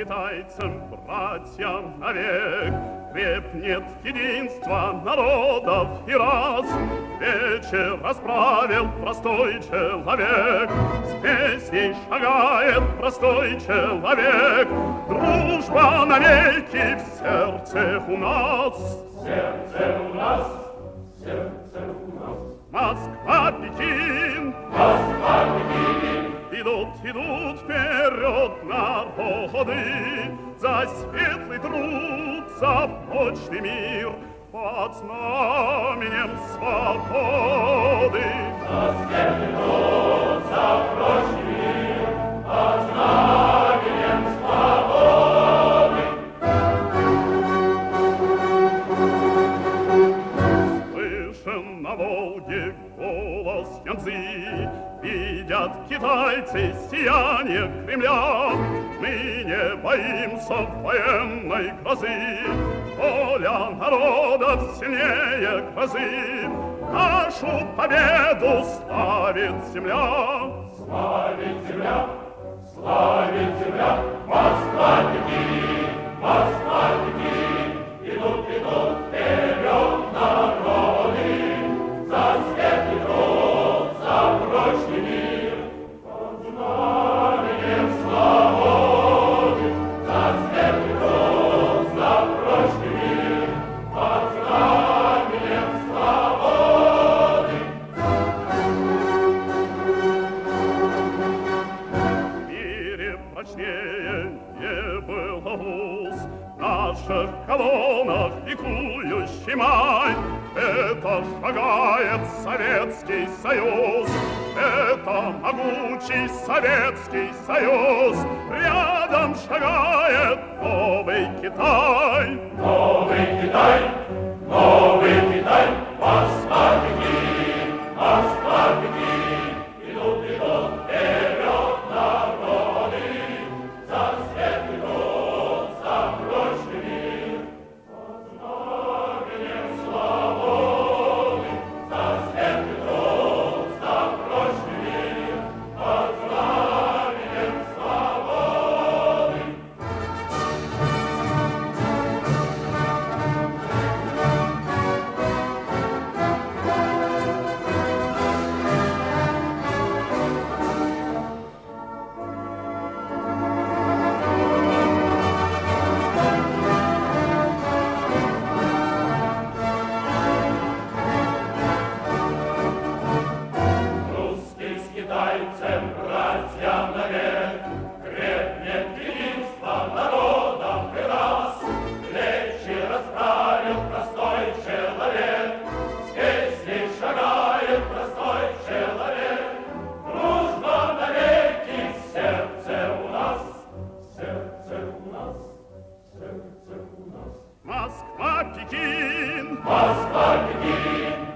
китайцам, братьям навек. Крепнет единство народов и раз. Вечер расправил простой человек, С песней шагает простой человек. Дружба навеки в сердце у нас. Сердце у нас, сердце у нас. Москва, вперед народы За светлый труд, за прочный мир Под знаменем свободы. За светлый труд, за прочный мир Под знаменем Волге голос Янзы, Видят китайцы сияние Кремля. Мы не боимся военной грозы, Воля народов сильнее грозы. Нашу победу славит земля. Славит земля, славит земля, Москва, Пекин, наших колоннах ликующий май. Это шагает Советский Союз, Это могучий Советский Союз. Рядом шагает новый Китай. Новый Китай,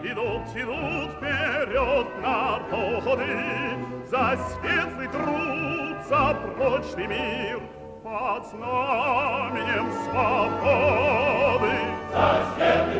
Идут, идут вперед народы За светлый труд, за прочный мир Под знаменем свободы. за светлый